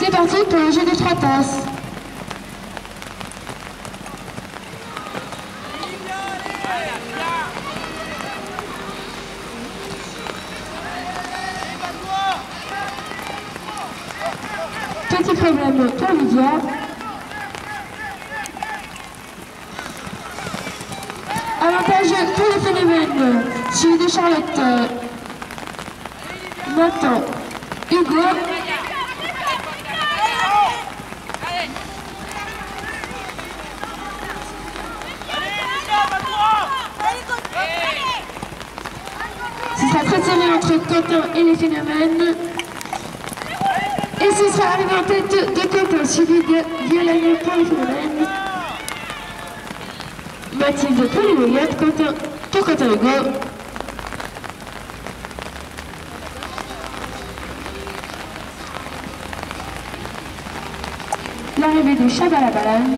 C'est parti pour le jeu des trois tasses. Petit problème pour Lydia. Avantage pour le phénomène. Suivi de Charlotte. Nathan. Hugo. Serré entre Quentin et les phénomènes. Et ce sera arrivé en tête de Quentin, suivi de Violaine pour les phénomènes. Mathilde pour les Moyettes, Quentin pour Quentin Hugo. L'arrivée du Chabalabalan.